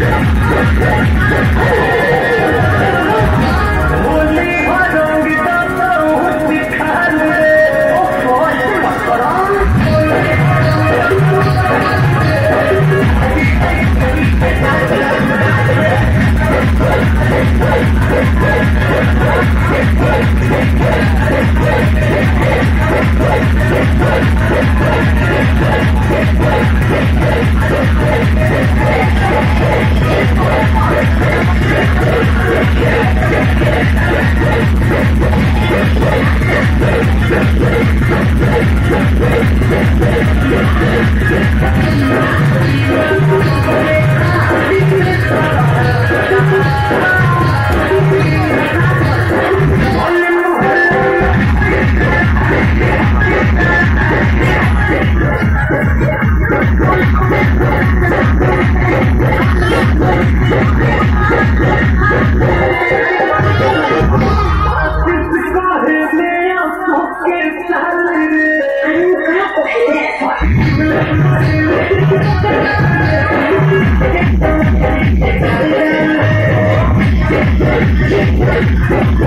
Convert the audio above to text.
Yeah. Wait,